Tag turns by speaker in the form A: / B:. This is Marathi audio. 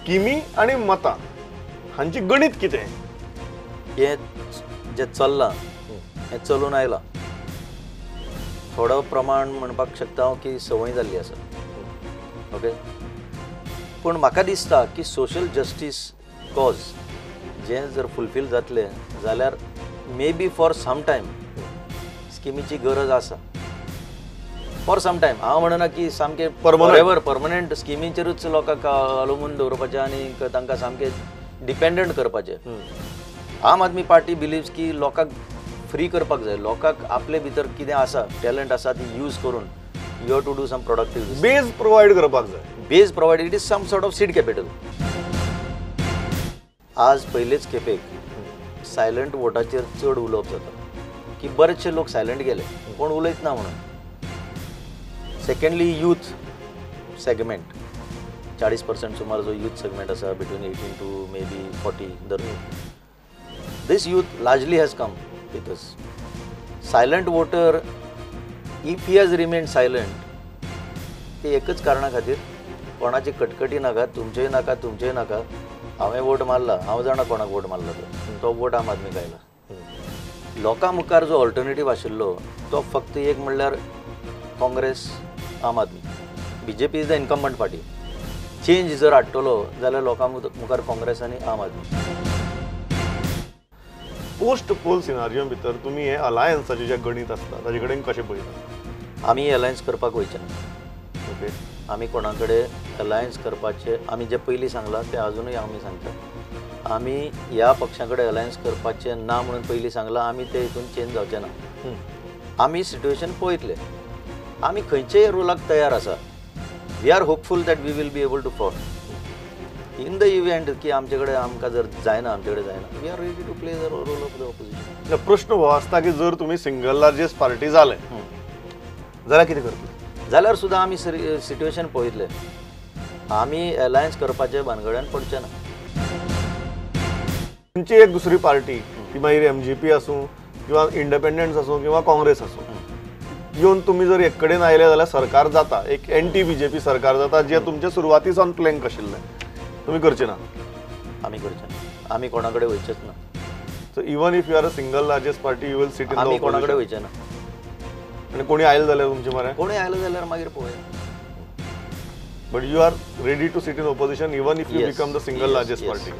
A: स्किमी आणि मतां हांची गणित कितें
B: हे जे चल्लां हें. चलून आयलां. थोडो प्रमाण म्हणपाक शकता हांव की संवय जाल्ली आसा. ओके पूण म्हाका दिसता की सोशल जस्टीस कॉज जें जर फुलफील जातलें जाल्यार may be for some time स्किमीची गरज आसा. फॉर सम टायम हांव म्हणना की सामकें. एवर परमनंट स्किमीचेरूच लोकांक अवलंबून दवरपाचें आनी तांकां सामकें डिपेंडंट करपाचें. आम आदमी पार्टी बिलिव्स की लोकांक फ्री करपाक जाय. लोकांक आपले भितर कितें आसा टॅलंट आसा ती यूज करून you have to do some productive
A: base provide करपाक जाय.
B: Base provide it is some sort of seed capital आज पयलेच खेपेक सायलंट वोटाचेर चड उलोवप जाता. की बरेचशे लोक सायलंट गेले. कोण उलयत ना म्हणून? सेकंडली यूथ सेगमेंट चाळीस पर्संट सुमार जो यूथ सेगमेंट आसा between eighteen to may be forty दर this youth largely has come with us. Silent voter if he has remained silent ते एकच कारणा खातीर कोणाची कटकटी नाका तुमचेय नाका तुमचेय नाका. हांवें वोट मारला हांव जाणा कोणाक वोट मारला तो तो वोट आम आदमी गायला लोकां मुखार जो ऑल्टरनेटीव आशिल्लो तो फक्त एक म्हणल्यार Congress Aam Aadmi. B J P is the incumbent party change जर हाडटलो जाल्यार लोकां मुखार काँग्रेस आनी आम आदमी.
A: पोस्ट पोल सिनारियो भितर तुमी हे अलायन्साचे जे गणित आसता ताजे कडेन कशें पळयता
B: आमी अलायन्स करपाक वयचे. ना
A: ओके.
B: आमी कोणा कडेन अलायन्स करपाचे आमी जे पयलीं सांगलां तें अजुनूय आमी सांगता आमी ह्या पक्षां कडेन अलायन्स करपाचे ना म्हणून पयलीं सांगलां आमी ते हितून चेंज जावचे ना. आमी सिट्युएशन पळयतले आमी खंयचेय रोलाक तयार आसा we are hopeful that we will be able to for in the event की आमचे कडेन आमकां जर जायना आमचे कडेन जायना we are ready to play the role of the opposition
A: प्रश्न हो आसता की जर तुमी सिंगल लार्जेस्ट पार्टी जाले जाल्यार कितें करतले
B: जाल्यार सुद्दां आमी सिट्युएशन पळयतले आमी अलायन्स करपाचे भानगड्यान पडचे ना.
A: तुमची एक दुसरी पार्टी ती मागीर एम जी पी आसूं किंवा इंडिपेंडन्स आसूं किंवा काँग्रेस आसूं येवन तुमी जर एक कडेन आयले जाल्यार सरकार जाता. एक एंटी बी जे पी सरकार जाता जे तुमचे सुरवातीसान प्लॅन आशिल्लें तुमी करचे ना.
B: आमी करचे ना. आमी कोणा कडेन वयचेच ना.
A: So even if you are a single largest party you will sit in
B: आमी कोणा कडेन
A: द
B: वयचे ना.
A: आणि कोणी आयले जाल्यार तुमचे मरे
B: कोणूय आयलो जाल्यार मागीर पळोवया
A: but you are ready to sit in opposition even if you become the single largest party.